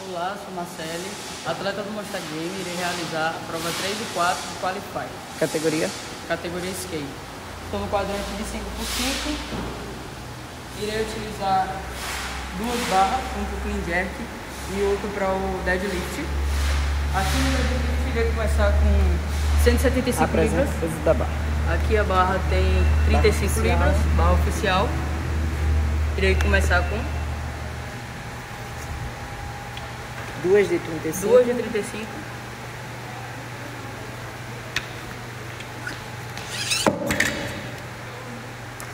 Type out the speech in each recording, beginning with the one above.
Olá, sou Marcele, atleta do Monster Game, irei realizar a prova 3 e 4 do Qualify, Categoria? categoria Skate. Estou no quadrante de 5x5, irei utilizar duas barras, um para o clean jerk e outro para o deadlift. Aqui no deadlift irei começar com 175 Apresenta libras. peso da barra. Aqui a barra tem 35 oficial. libras, barra oficial. Irei começar com Duas de 35. duas de 35.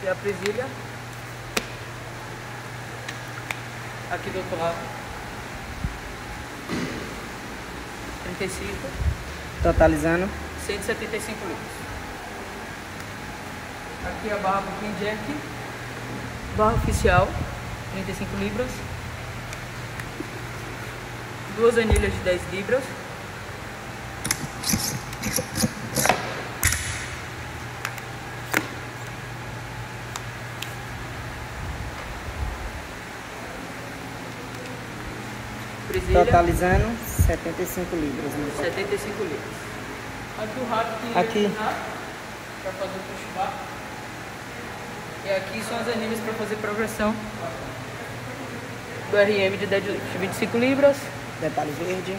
E a presilha. Aqui do outro lado. 35, Totalizando 175 litros. Aqui a barra Clean Jack. Barra oficial, 35 libras. Duas anilhas de 10 libras. Presilha, Totalizando 75 libras. né? 75 litros. Aqui o rato que Aqui. para fazer o push bar. E aqui são as anilhas para fazer progressão do RM de deadlift. 25 libras, Detalhe verde.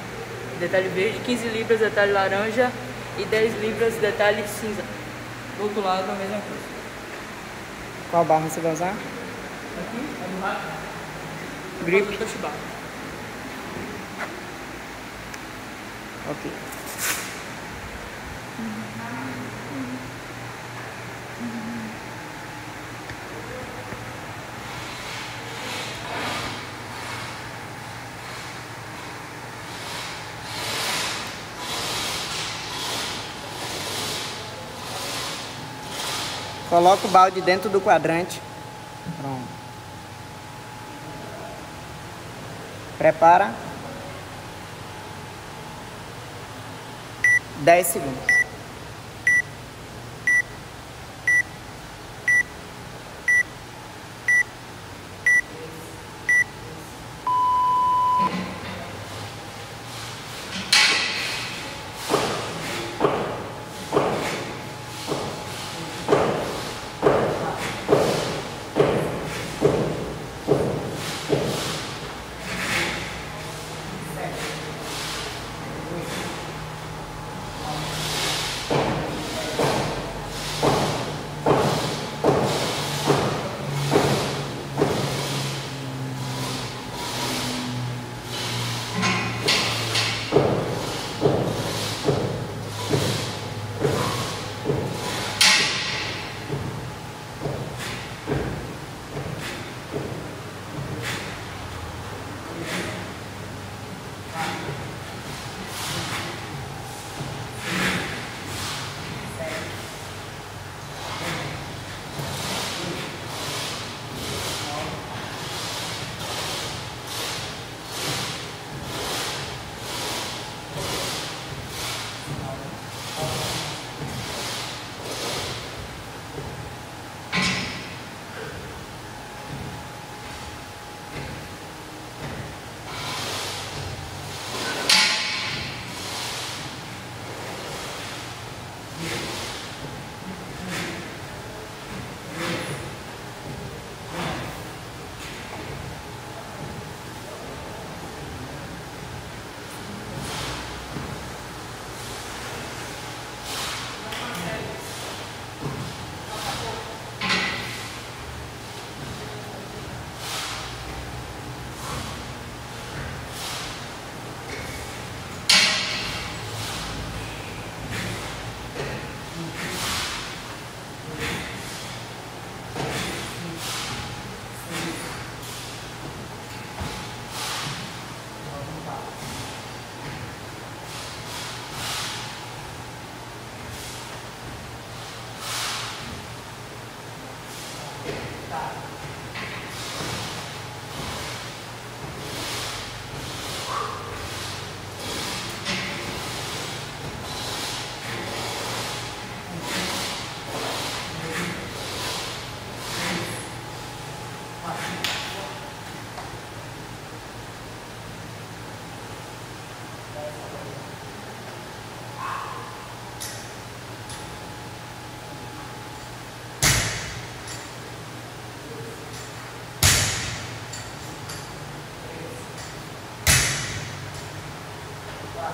detalhe verde, 15 libras, detalhe laranja e 10 libras, detalhe cinza. Do outro lado a mesma coisa. Qual barra você vai usar? Aqui, a do rato. Grip. Ok. Coloca o balde dentro do quadrante. Pronto. Prepara. 10 segundos.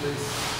please.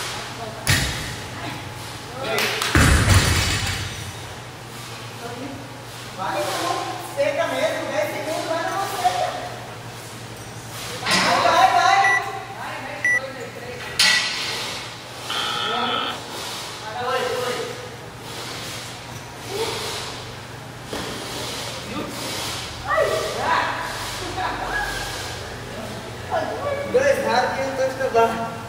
errado que ele está estudando.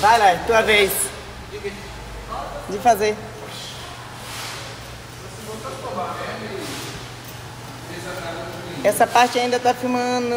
Vai lá, é tua vez. De fazer. Essa parte ainda está filmando.